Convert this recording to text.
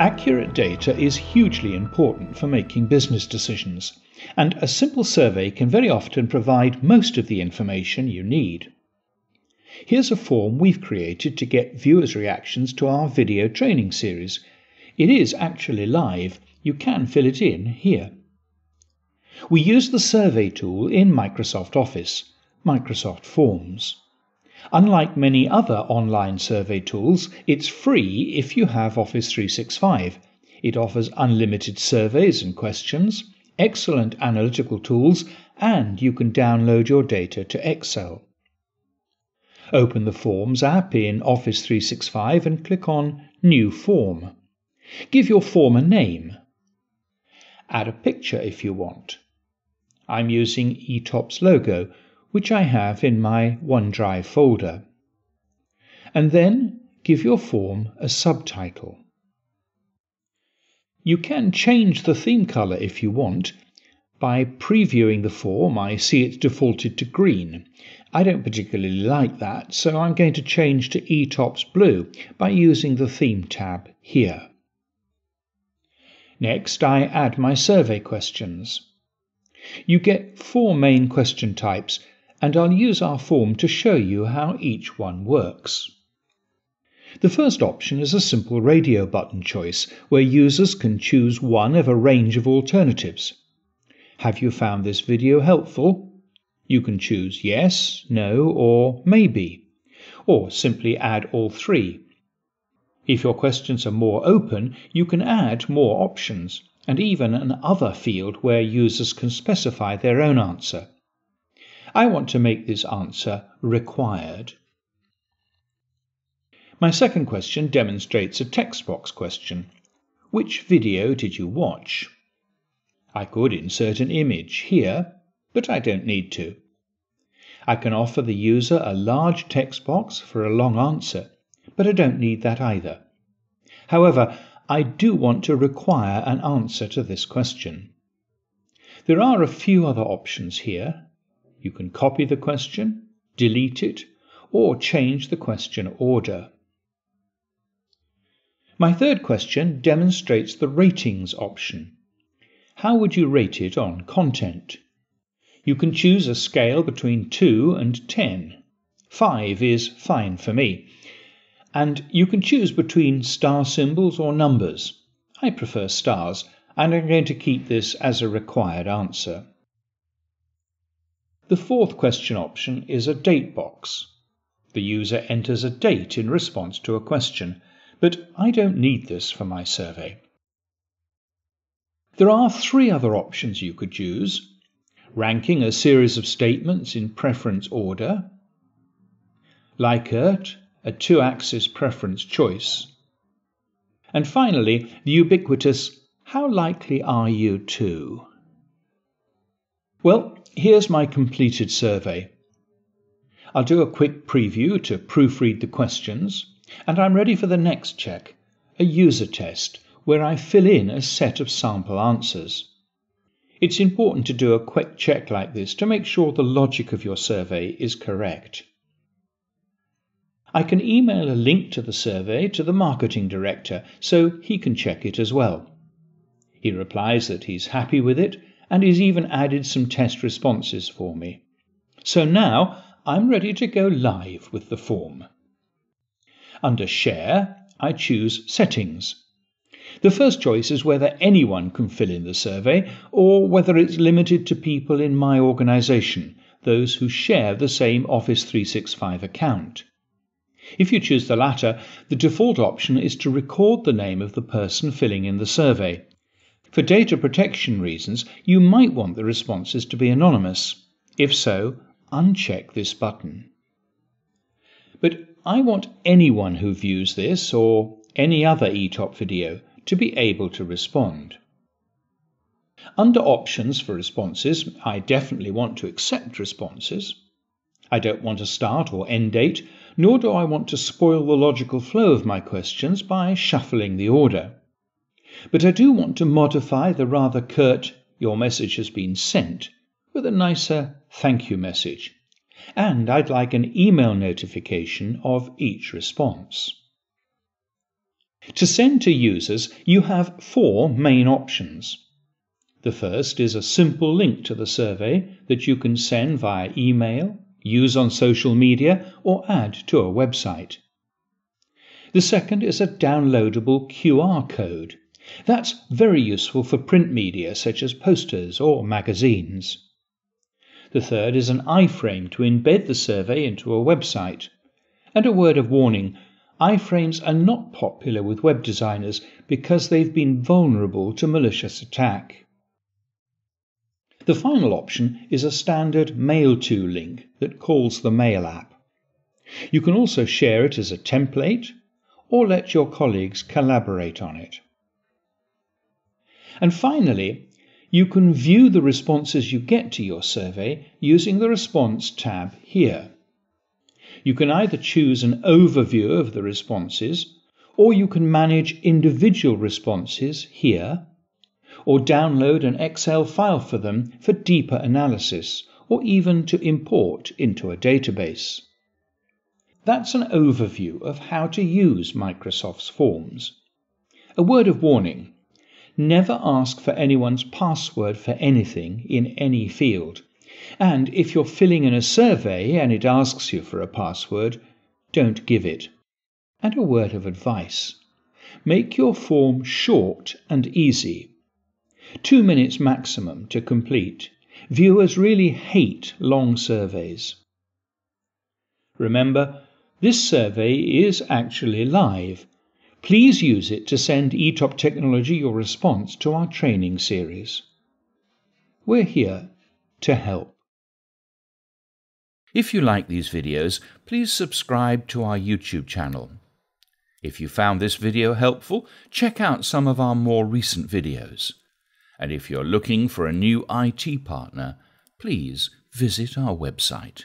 Accurate data is hugely important for making business decisions, and a simple survey can very often provide most of the information you need. Here's a form we've created to get viewers' reactions to our video training series. It is actually live. You can fill it in here. We use the survey tool in Microsoft Office, Microsoft Forms. Unlike many other online survey tools, it's free if you have Office 365. It offers unlimited surveys and questions, excellent analytical tools, and you can download your data to Excel. Open the Forms app in Office 365 and click on New Form. Give your form a name. Add a picture if you want. I'm using ETOP's logo, which I have in my OneDrive folder. And then give your form a subtitle. You can change the theme color if you want. By previewing the form, I see it's defaulted to green. I don't particularly like that, so I'm going to change to ETOPS Blue by using the Theme tab here. Next, I add my survey questions. You get four main question types and I'll use our form to show you how each one works. The first option is a simple radio button choice, where users can choose one of a range of alternatives. Have you found this video helpful? You can choose yes, no, or maybe, or simply add all three. If your questions are more open, you can add more options, and even an other field where users can specify their own answer. I want to make this answer required. My second question demonstrates a text box question. Which video did you watch? I could insert an image here, but I don't need to. I can offer the user a large text box for a long answer, but I don't need that either. However, I do want to require an answer to this question. There are a few other options here, you can copy the question, delete it, or change the question order. My third question demonstrates the ratings option. How would you rate it on content? You can choose a scale between 2 and 10. 5 is fine for me. And you can choose between star symbols or numbers. I prefer stars, and I'm going to keep this as a required answer. The fourth question option is a date box. The user enters a date in response to a question, but I don't need this for my survey. There are three other options you could use ranking a series of statements in preference order, Likert, a two axis preference choice, and finally the ubiquitous How likely are you to? Well, here's my completed survey. I'll do a quick preview to proofread the questions, and I'm ready for the next check, a user test, where I fill in a set of sample answers. It's important to do a quick check like this to make sure the logic of your survey is correct. I can email a link to the survey to the marketing director so he can check it as well. He replies that he's happy with it and he's even added some test responses for me. So now I'm ready to go live with the form. Under Share, I choose Settings. The first choice is whether anyone can fill in the survey or whether it's limited to people in my organization, those who share the same Office 365 account. If you choose the latter, the default option is to record the name of the person filling in the survey, for data protection reasons, you might want the responses to be anonymous. If so, uncheck this button. But I want anyone who views this or any other ETOP video to be able to respond. Under Options for responses, I definitely want to accept responses. I don't want a start or end date, nor do I want to spoil the logical flow of my questions by shuffling the order. But I do want to modify the rather curt, your message has been sent, with a nicer thank you message. And I'd like an email notification of each response. To send to users, you have four main options. The first is a simple link to the survey that you can send via email, use on social media, or add to a website. The second is a downloadable QR code. That's very useful for print media such as posters or magazines. The third is an iframe to embed the survey into a website. And a word of warning iframes are not popular with web designers because they've been vulnerable to malicious attack. The final option is a standard Mail to link that calls the Mail app. You can also share it as a template or let your colleagues collaborate on it. And finally, you can view the responses you get to your survey using the Response tab here. You can either choose an overview of the responses, or you can manage individual responses here, or download an Excel file for them for deeper analysis, or even to import into a database. That's an overview of how to use Microsoft's forms. A word of warning never ask for anyone's password for anything in any field. And if you're filling in a survey and it asks you for a password, don't give it. And a word of advice make your form short and easy. Two minutes maximum to complete. Viewers really hate long surveys. Remember, this survey is actually live. Please use it to send eTop Technology your response to our training series. We're here to help. If you like these videos, please subscribe to our YouTube channel. If you found this video helpful, check out some of our more recent videos. And if you're looking for a new IT partner, please visit our website.